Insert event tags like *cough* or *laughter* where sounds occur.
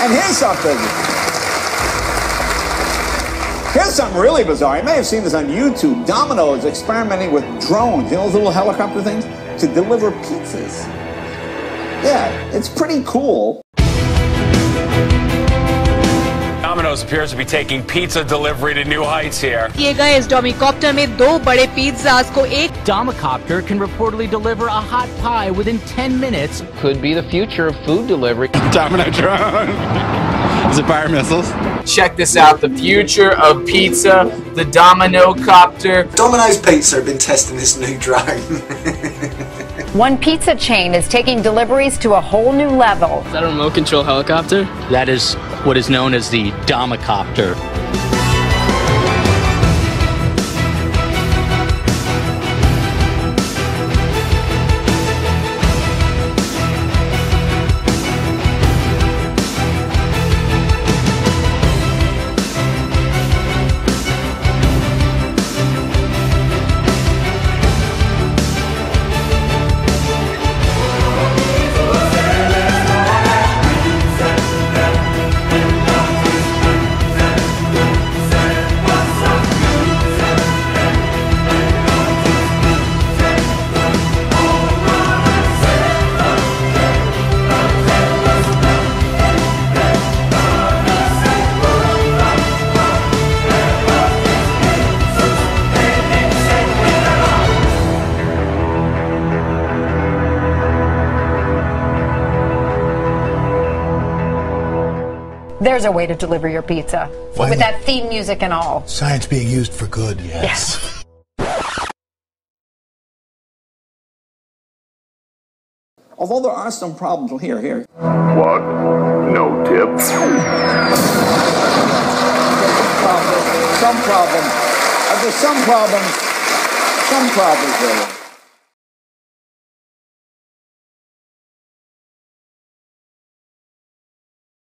And here's something. Here's something really bizarre. You may have seen this on YouTube. Domino's experimenting with drones, you know those little helicopter things, to deliver pizzas. Yeah, it's pretty cool. Domino's appears to be taking pizza delivery to new heights here. किए गए इस डोमिकॉप्टर में दो बड़े pizzas को एक Domicopter can reportedly deliver a hot pie within 10 minutes. Could be the future of food delivery. *laughs* Domino drone. Is it fire missiles? Check this out the future of pizza, the Domino Copter. Domino's Pizza have been testing this new drone. *laughs* One pizza chain is taking deliveries to a whole new level. Is that a remote control helicopter? That is what is known as the Domicopter. There's a way to deliver your pizza Finally. with that theme music and all. Science being used for good. Yes. Although there are some problems. Here, here. What? No tips? Some problems. Some problems. There's some problems. Some problems there.